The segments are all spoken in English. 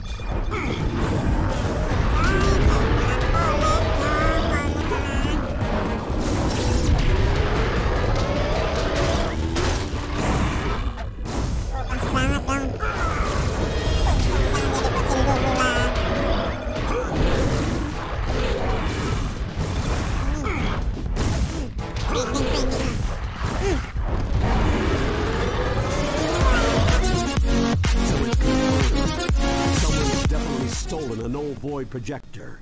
Hmm. Projector.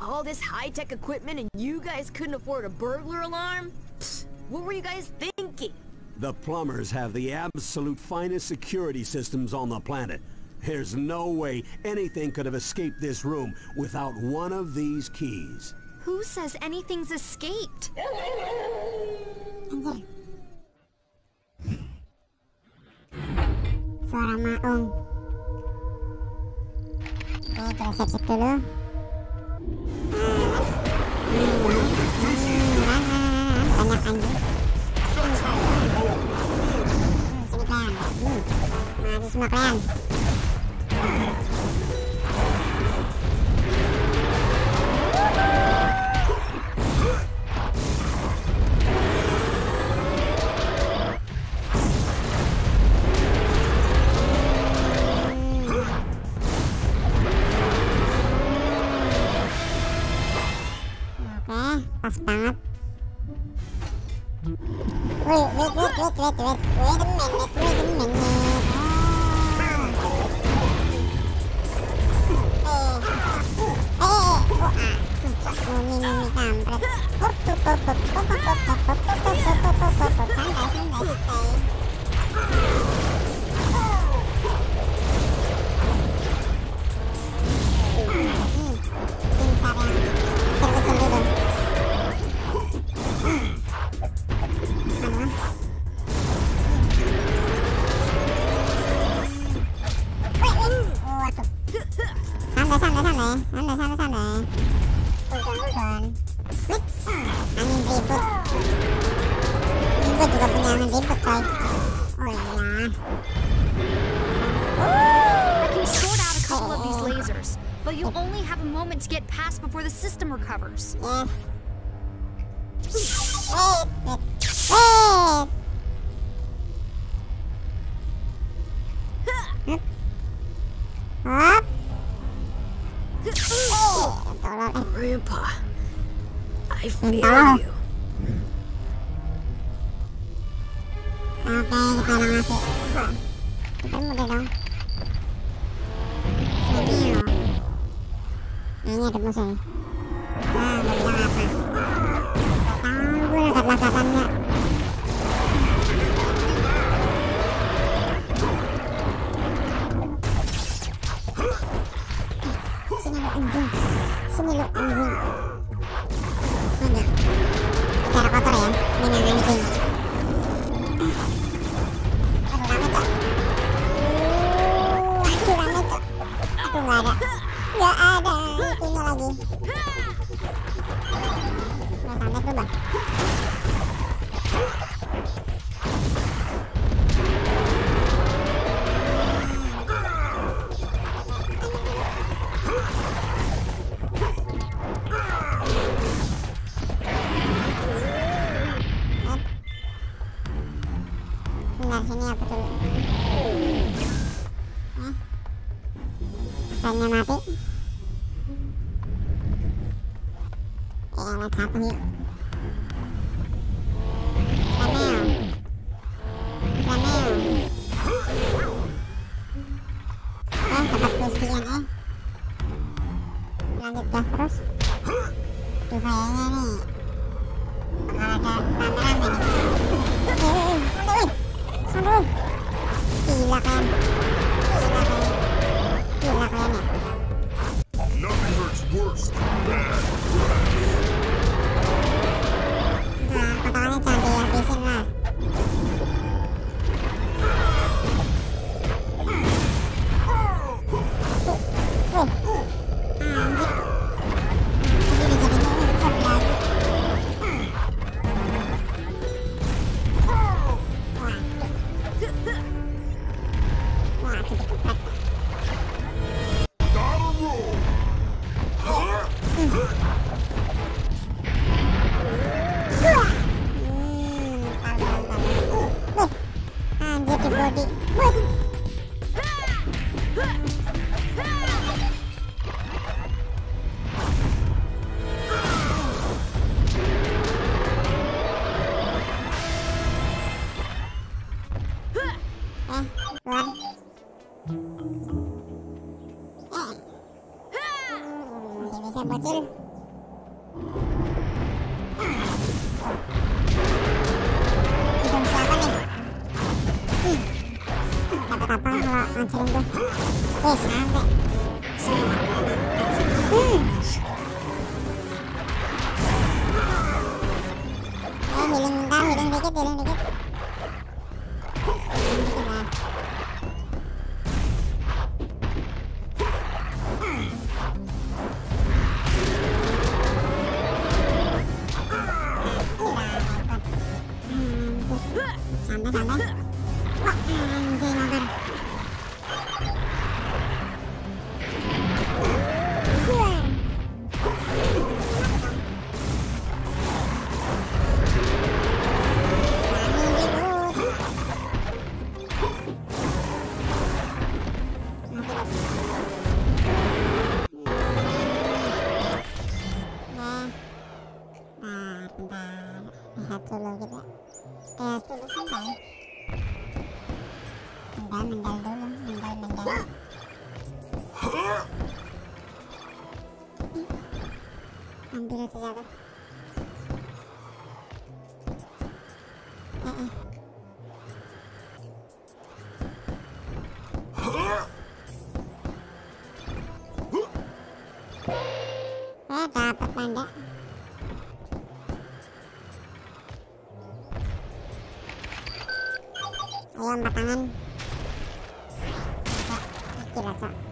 All this high-tech equipment and you guys couldn't afford a burglar alarm? Psst, what were you guys thinking? The plumbers have the absolute finest security systems on the planet. There's no way anything could have escaped this room without one of these keys. Who says anything's escaped? Anjir. Suara maung. Oke, dulu. Banyak anjing. Sini kalian. Hmm, semua kalian. Wait, wait, wait, wait, wait, wait, a minute, wait a minute. Oh. Eh, eh, Sabi, sabi, sabi, sabi. Ultron, ultron. I mean reboot. Reboot juga punya ng reboot, coy. Ulala. I can sort out a couple oh. of these lasers, but you only have a moment to get past before the system recovers. Yes. Wait, wait. Huh? Grandpa, I feel oh. you. Okay, kita lang natin. Kita mo dito. Sabi nyo. Nangyayat mo sa'yo. Ah, magbilang apa. Tago na katlasatan niya. Sinabi ang Diyos. Sini lu anjing. Mana? Bicara kotor ya. Ini anjing. Aduh, rame cok. Uh, aduh, rame cok. Aduh, nggak ada. Nggak ada. Ini lagi. Nggak santai tuh, bang. sini aku betul eh. sayangnya mati. Ya let's happen yuk bisa bocil. Nih? Ih, apa kalau ngancurin gue? Eh, santai. Hmm. Eh, dikit, healing dikit. だね。kìa tôi đã thấy vậy mình đã mình đầy đủ lắm mình đầy mình đầy Ambil aja jaga. Eh, eh. Tangan. Cok, gila cok.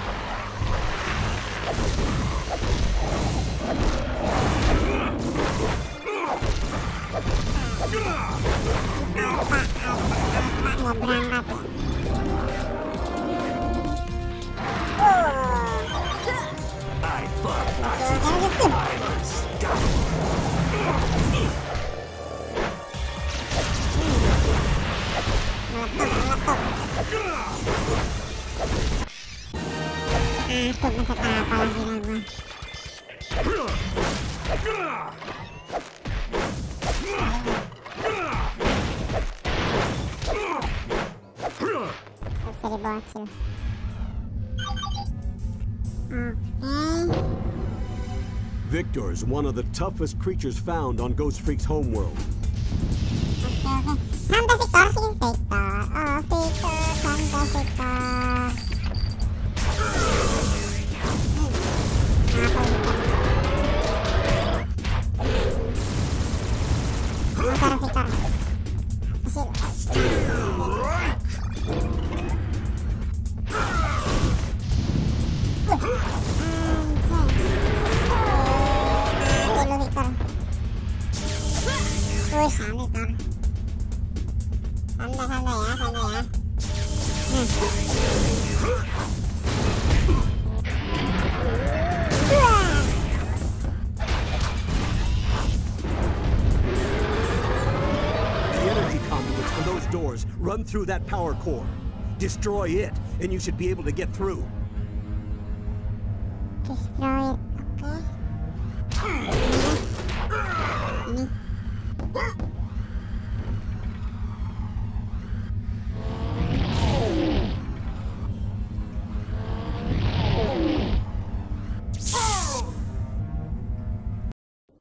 I Viktor is one of the toughest creatures found on Ghostfreak's homeworld. Oke oke. Viktor Viktor. Oh Viktor, Viktor. Viktor? Viktor. The energy conduits from those doors run through that power core. Destroy it, and you should be able to get through. Destroy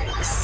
Omnitrix,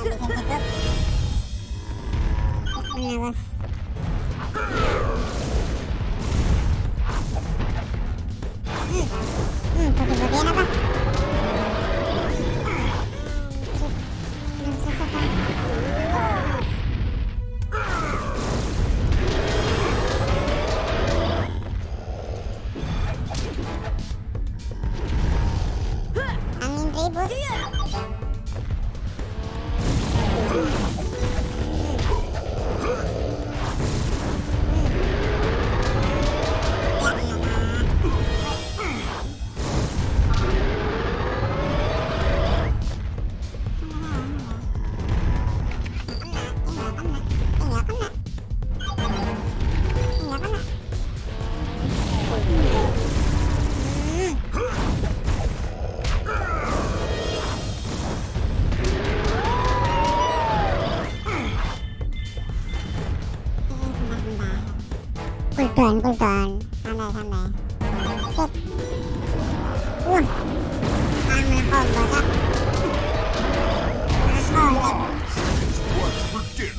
ありがとうございます。 คุณก่อนทำไรทำไรเจ็บอ้วตามมาคอมบอครับมาคอมเลย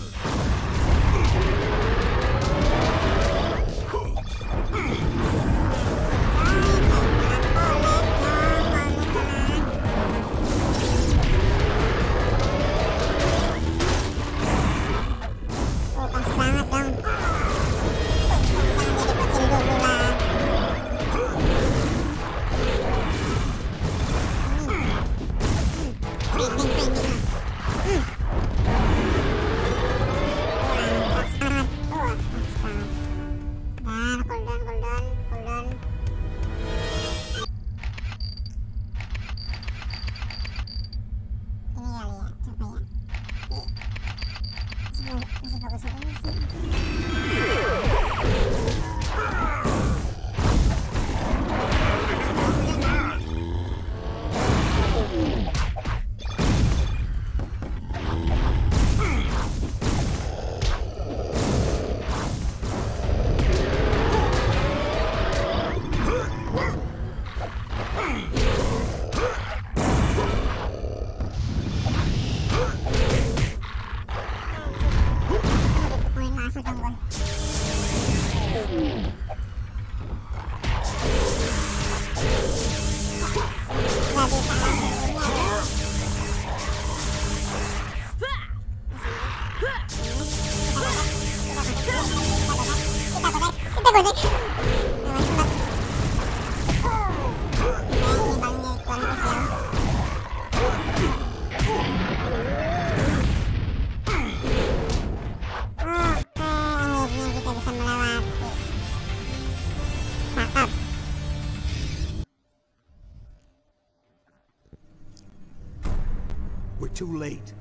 We're too late.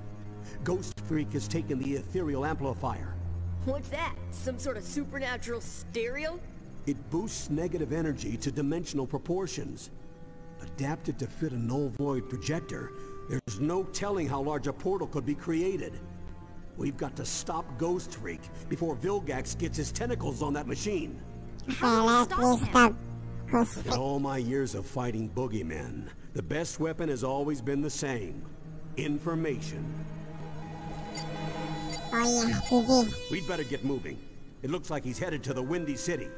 Ghostfreak has taken the ethereal amplifier. What's that? Some sort of supernatural stereo? It boosts negative energy to dimensional proportions. Adapted to fit a null void projector, there's no telling how large a portal could be created. We've got to stop Ghostfreak before Vilgax gets his tentacles on that machine. Stop. In all my years of fighting boogeymen, the best weapon has always been the same. Information. Oh iya, GG. We'd better get moving. It looks like he's headed to the Windy City.